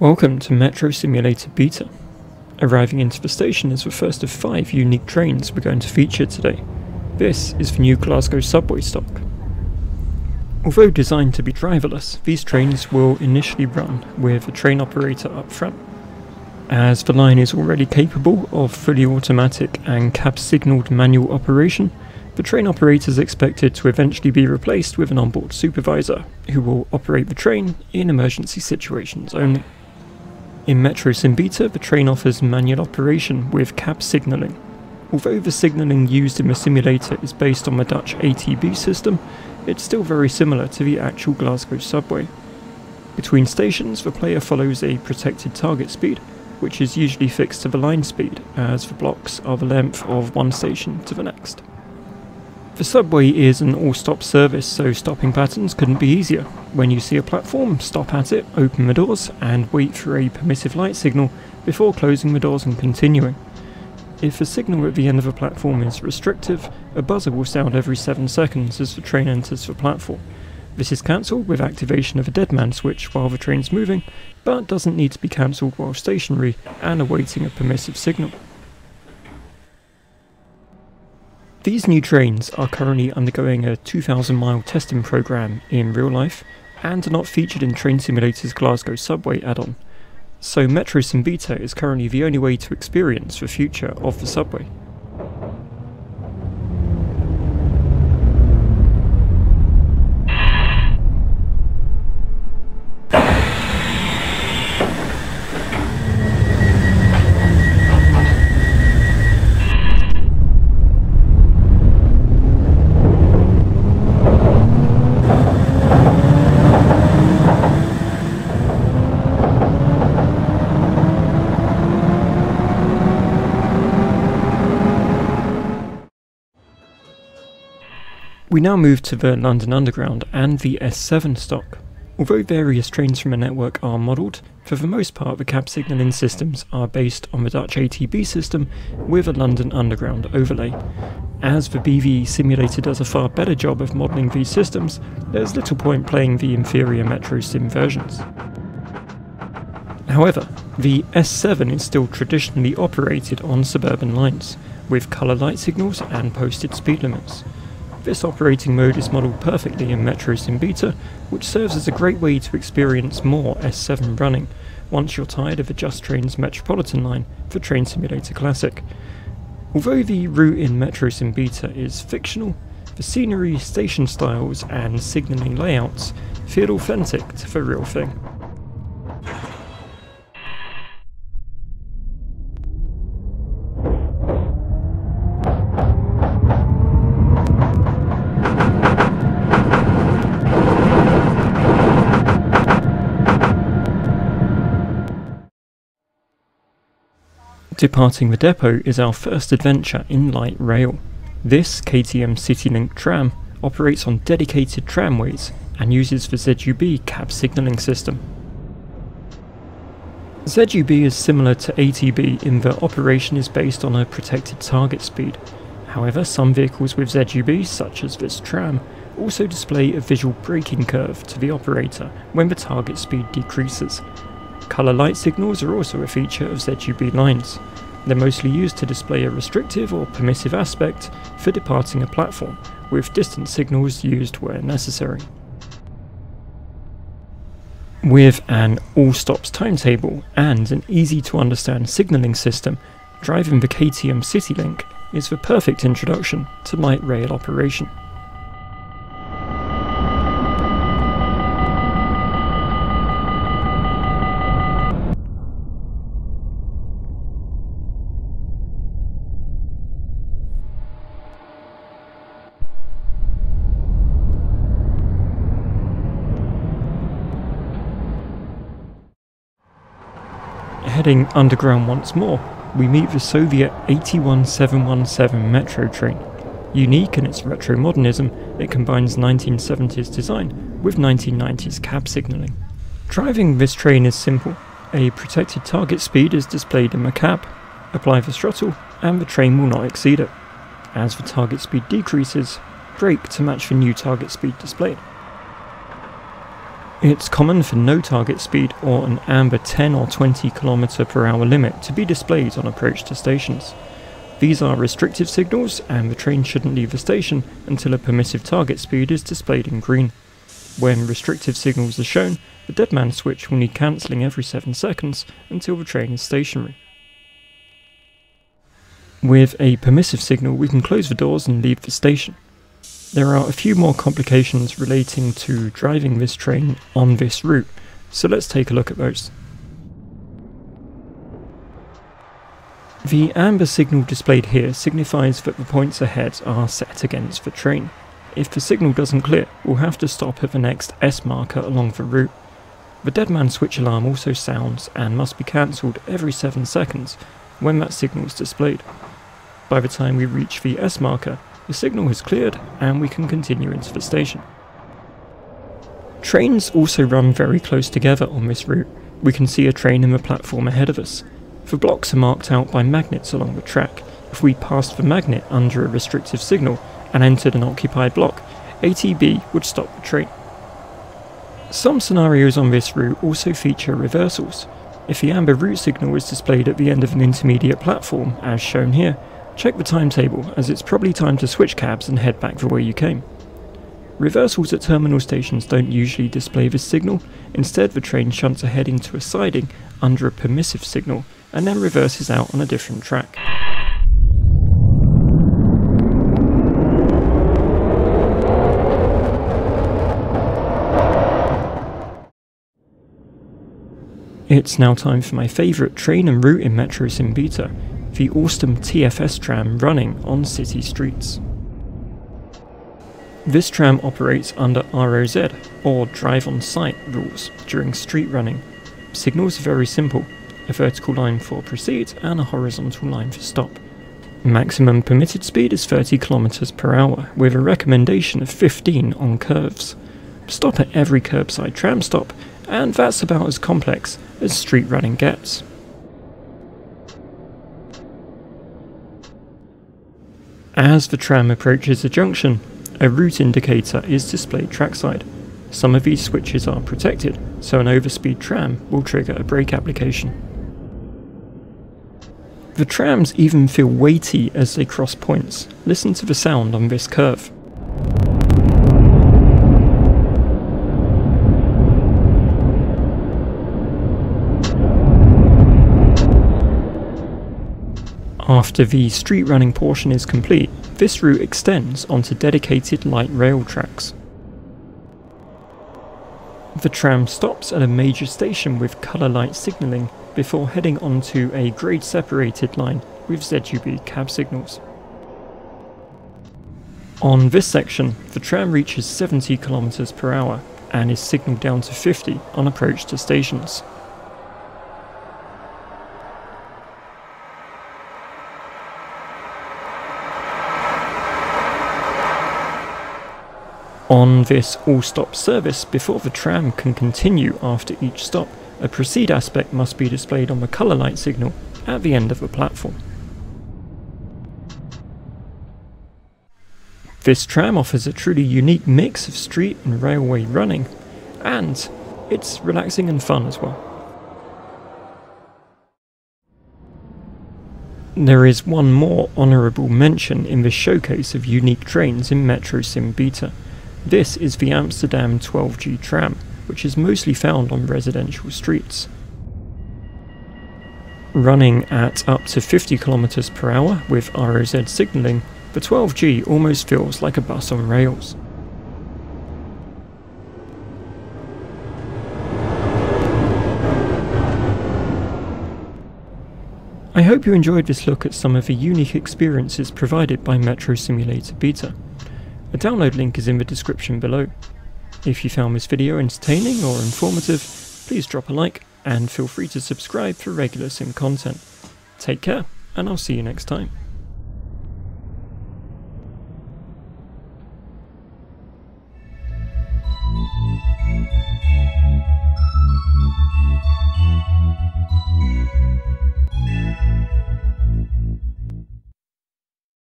Welcome to Metro Simulator Beta. Arriving into the station is the first of five unique trains we're going to feature today. This is the new Glasgow subway stock. Although designed to be driverless, these trains will initially run with a train operator up front. As the line is already capable of fully automatic and cab signalled manual operation, the train operator is expected to eventually be replaced with an onboard supervisor, who will operate the train in emergency situations only. In Metro Sim Beta, the train offers manual operation with cab signalling. Although the signalling used in the simulator is based on the Dutch ATB system, it's still very similar to the actual Glasgow subway. Between stations, the player follows a protected target speed, which is usually fixed to the line speed, as the blocks are the length of one station to the next. The subway is an all-stop service, so stopping patterns couldn't be easier. When you see a platform, stop at it, open the doors, and wait for a permissive light signal before closing the doors and continuing. If a signal at the end of a platform is restrictive, a buzzer will sound every 7 seconds as the train enters the platform. This is cancelled with activation of a dead man switch while the train's moving, but doesn't need to be cancelled while stationary and awaiting a permissive signal. These new trains are currently undergoing a 2,000 mile testing program in real life and are not featured in Train Simulator's Glasgow Subway add on, so Metro Sim Beta is currently the only way to experience the future of the subway. We now move to the London Underground and the S7 stock. Although various trains from the network are modelled, for the most part the cab signalling systems are based on the Dutch ATB system with a London Underground overlay. As the BVE simulator does a far better job of modelling these systems, there's little point playing the inferior Metro Sim versions. However, the S7 is still traditionally operated on suburban lines, with colour light signals and posted speed limits. This operating mode is modelled perfectly in Metro Sim Beta, which serves as a great way to experience more S7 running once you're tired of the Just Trains Metropolitan line for Train Simulator Classic. Although the route in Metro Sim Beta is fictional, the scenery, station styles, and signalling layouts feel authentic to the real thing. Departing the depot is our first adventure in light rail. This KTM CityLink tram operates on dedicated tramways and uses the ZUB cab signalling system. ZUB is similar to ATB in that operation is based on a protected target speed. However, some vehicles with ZUB, such as this tram, also display a visual braking curve to the operator when the target speed decreases, Colour light signals are also a feature of ZUB lines. They're mostly used to display a restrictive or permissive aspect for departing a platform, with distance signals used where necessary. With an all stops timetable and an easy to understand signalling system, driving the KTM CityLink is the perfect introduction to light rail operation. Heading underground once more, we meet the Soviet 81717 metro train. Unique in its retro modernism, it combines 1970s design with 1990s cab signalling. Driving this train is simple. A protected target speed is displayed in the cab. Apply the throttle, and the train will not exceed it. As the target speed decreases, brake to match the new target speed displayed. It's common for no target speed or an amber 10 or 20 km per hour limit to be displayed on approach to stations. These are restrictive signals and the train shouldn't leave the station until a permissive target speed is displayed in green. When restrictive signals are shown, the dead man switch will need cancelling every 7 seconds until the train is stationary. With a permissive signal we can close the doors and leave the station. There are a few more complications relating to driving this train on this route, so let's take a look at those. The amber signal displayed here signifies that the points ahead are set against the train. If the signal doesn't clear, we'll have to stop at the next S marker along the route. The dead man switch alarm also sounds and must be cancelled every 7 seconds when that signal is displayed. By the time we reach the S marker, the signal has cleared and we can continue into the station. Trains also run very close together on this route. We can see a train in the platform ahead of us. The blocks are marked out by magnets along the track. If we passed the magnet under a restrictive signal and entered an occupied block, ATB would stop the train. Some scenarios on this route also feature reversals. If the amber route signal is displayed at the end of an intermediate platform, as shown here, Check the timetable, as it's probably time to switch cabs and head back the way you came. Reversals at terminal stations don't usually display this signal, instead the train shunts ahead into a siding under a permissive signal and then reverses out on a different track. It's now time for my favourite train and route in Metro Sim Beta, the Alstom TFS tram running on city streets. This tram operates under ROZ, or drive on sight, rules, during street running. Signals are very simple, a vertical line for proceed and a horizontal line for stop. Maximum permitted speed is 30 km per hour, with a recommendation of 15 on curves. Stop at every curbside tram stop, and that's about as complex as street running gets. As the tram approaches a junction, a route indicator is displayed trackside. Some of these switches are protected, so an overspeed tram will trigger a brake application. The trams even feel weighty as they cross points. Listen to the sound on this curve. After the street running portion is complete, this route extends onto dedicated light rail tracks. The tram stops at a major station with colour light signalling before heading onto a grade separated line with ZUB cab signals. On this section, the tram reaches 70 km per hour and is signalled down to 50 on approach to stations. On this all-stop service, before the tram can continue after each stop, a proceed aspect must be displayed on the colour light signal at the end of the platform. This tram offers a truly unique mix of street and railway running, and it's relaxing and fun as well. There is one more honourable mention in the showcase of unique trains in Metro Sim Beta. This is the Amsterdam 12G tram, which is mostly found on residential streets. Running at up to 50 km per hour with ROZ signalling, the 12G almost feels like a bus on rails. I hope you enjoyed this look at some of the unique experiences provided by Metro Simulator Beta. A download link is in the description below. If you found this video entertaining or informative, please drop a like and feel free to subscribe for regular sim content. Take care, and I'll see you next time.